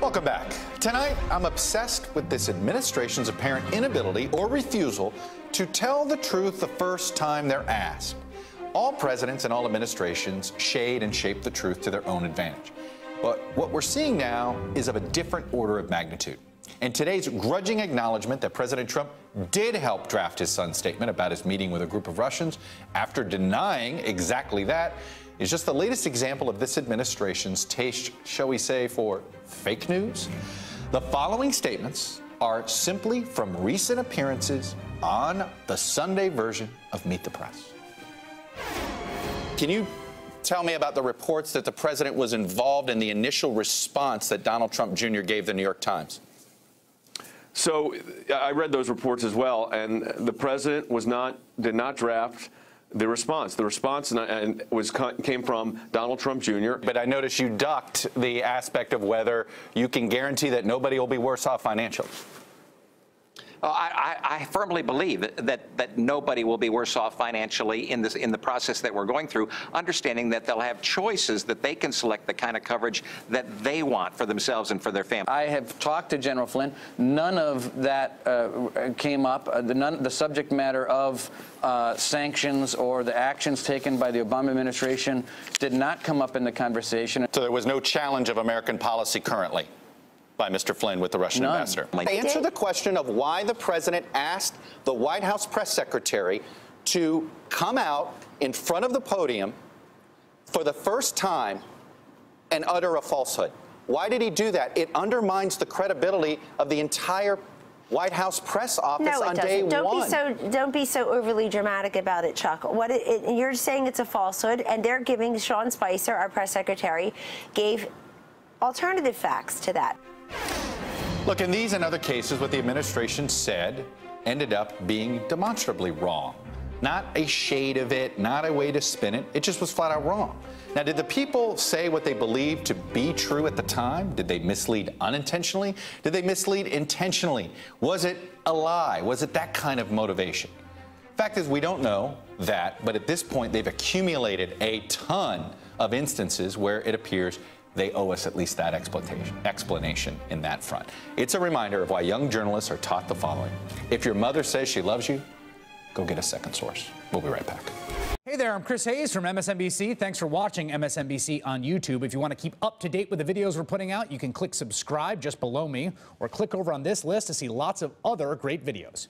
Welcome back. Tonight, I'm obsessed with this administration's apparent inability or refusal to tell the truth the first time they're asked. All presidents and all administrations shade and shape the truth to their own advantage. But what we're seeing now is of a different order of magnitude. And today's grudging acknowledgement that President Trump did help draft his son's statement about his meeting with a group of Russians after denying exactly that is just the latest example of this administration's taste, shall we say, for fake news. The following statements are simply from recent appearances on the Sunday version of Meet the Press. Can you tell me about the reports that the president was involved in the initial response that Donald Trump Jr. gave the New York Times? So I read those reports as well, and the president was not did not draft the response. The response was came from Donald Trump Jr. But I notice you ducked the aspect of whether you can guarantee that nobody will be worse off financially. Uh, I, I, firmly believe that, that, that nobody will be worse off financially in this in the process that we're going through, understanding that they'll have choices that they can select the kind of coverage that they want for themselves and for their family. I have talked to General Flynn. None of that uh, came up. Uh, the, none, the subject matter of uh, sanctions or the actions taken by the Obama administration did not come up in the conversation. So there was no challenge of American policy currently by Mr. Flynn with the Russian None. ambassador. Answer the question of why the president asked the White House press secretary to come out in front of the podium for the first time and utter a falsehood. Why did he do that? It undermines the credibility of the entire White House press office no, on doesn't. day don't one. Be so, don't be so overly dramatic about it, Chuck. What it, it, you're saying it's a falsehood, and they're giving Sean Spicer, our press secretary, gave alternative facts to that. Look, in these and other cases, what the administration said ended up being demonstrably wrong. Not a shade of it, not a way to spin it. It just was flat out wrong. Now, did the people say what they believed to be true at the time? Did they mislead unintentionally? Did they mislead intentionally? Was it a lie? Was it that kind of motivation? Fact is, we don't know that, but at this point, they've accumulated a ton of instances where it appears they owe us at least that explanation in that front. It's a reminder of why young journalists are taught the following. If your mother says she loves you, go get a second source. We'll be right back. Hey there, I'm Chris Hayes from MSNBC. Thanks for watching MSNBC on YouTube. If you want to keep up to date with the videos we're putting out, you can click subscribe just below me or click over on this list to see lots of other great videos.